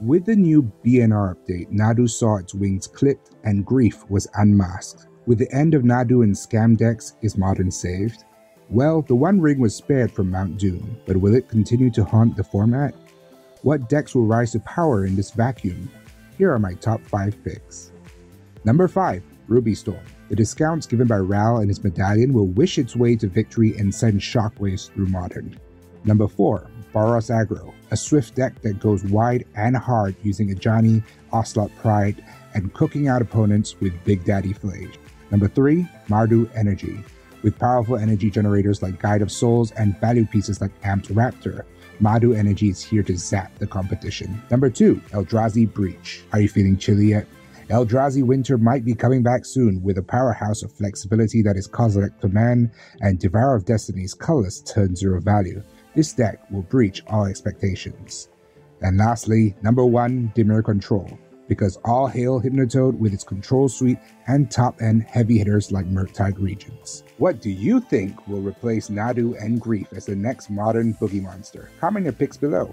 With the new BNR update, Nadu saw its wings clipped and Grief was unmasked. With the end of Nadu and Scam decks, is Modern saved? Well, the One Ring was spared from Mount Doom, but will it continue to haunt the format? What decks will rise to power in this vacuum? Here are my top 5 picks. Number 5, Ruby Storm. The discounts given by Ral and his medallion will wish its way to victory and send shockwaves through Modern. Number 4, Boros Aggro, a swift deck that goes wide and hard using Ajani, Ocelot Pride, and cooking out opponents with Big Daddy Phlage. Number 3, Mardu Energy. With powerful energy generators like Guide of Souls and value pieces like Amped Raptor, Mardu Energy is here to zap the competition. Number 2, Eldrazi Breach. Are you feeling chilly yet? Eldrazi Winter might be coming back soon with a powerhouse of flexibility that is Kozilek Command and Devourer of Destiny's colorless turn zero value. This deck will breach all expectations. And lastly, number 1, Dimir Control because all hail Hypnotoad with its control suite and top end heavy hitters like Murktide Regents. What do you think will replace Nadu and Grief as the next modern boogie monster? Comment your picks below.